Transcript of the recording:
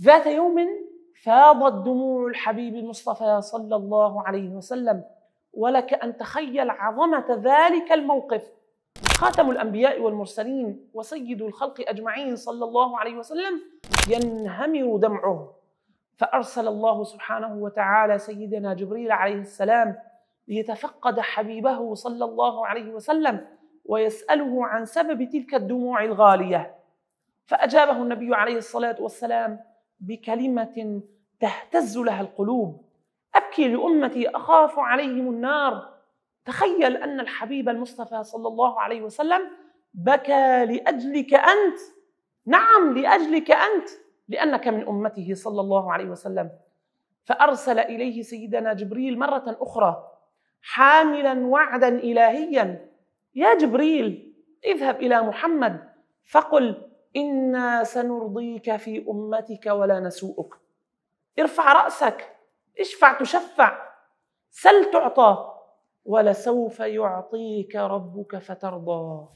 ذات يوم فاضت دموع الحبيب المصطفى صلى الله عليه وسلم ولك أن تخيل عظمة ذلك الموقف. خاتم الأنبياء والمرسلين وسيد الخلق أجمعين صلى الله عليه وسلم ينهمر دمعه. فأرسل الله سبحانه وتعالى سيدنا جبريل عليه السلام ليتفقد حبيبه صلى الله عليه وسلم ويسأله عن سبب تلك الدموع الغالية. فأجابه النبي عليه الصلاة والسلام بكلمة تهتز لها القلوب. أبكي لأمتي أخاف عليهم النار. تخيل أن الحبيب المصطفى صلى الله عليه وسلم بكى لأجلك أنت. نعم لأجلك أنت لأنك من أمته صلى الله عليه وسلم. فأرسل إليه سيدنا جبريل مرة أخرى حاملا وعدا إلهيا. يا جبريل اذهب إلى محمد. فقل إنا سنرضيك في أمتك ولا نسوءك. ارفع رأسك اشفع تشفع. سل تعطى ولسوف يعطيك ربك فترضى.